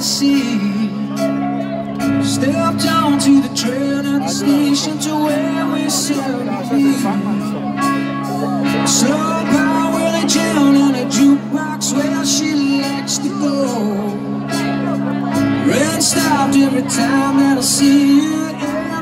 the sea. Stepped onto the train at the station to where we said to Slow power Willie jam on a jukebox where she likes to go. Rain stopped every time that I see you.